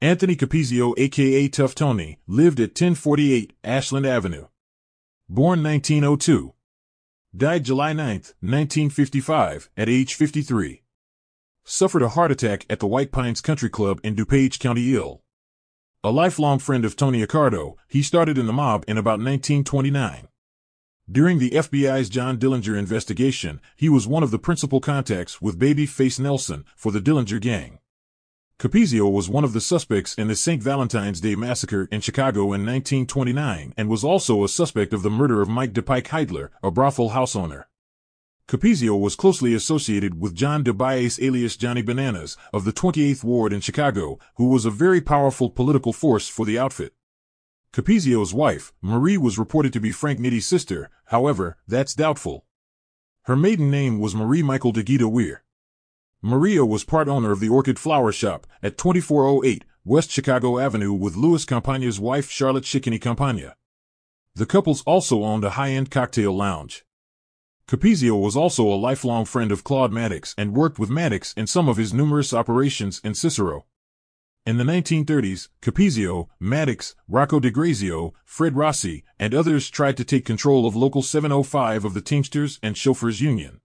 Anthony Capezio, aka Tough Tony, lived at 1048 Ashland Avenue. Born 1902. Died July 9, 1955, at age 53. Suffered a heart attack at the White Pines Country Club in DuPage County, Ill. A lifelong friend of Tony Accardo, he started in the mob in about 1929. During the FBI's John Dillinger investigation, he was one of the principal contacts with Babyface Nelson for the Dillinger Gang. Capezio was one of the suspects in the St. Valentine's Day massacre in Chicago in 1929 and was also a suspect of the murder of Mike DePike Heitler, a brothel house owner. Capezio was closely associated with John DeBiase alias Johnny Bananas of the 28th Ward in Chicago, who was a very powerful political force for the outfit. Capezio's wife, Marie was reported to be Frank Nitti's sister, however, that's doubtful. Her maiden name was Marie Michael DeGita Weir. Maria was part owner of the Orchid Flower Shop at 2408 West Chicago Avenue with Louis Campagna's wife Charlotte Schickeny Campagna. The couples also owned a high-end cocktail lounge. Capezio was also a lifelong friend of Claude Maddox and worked with Maddox in some of his numerous operations in Cicero. In the 1930s, Capezio, Maddox, Rocco DeGrazio, Fred Rossi, and others tried to take control of Local 705 of the Teamsters and Chauffeurs Union.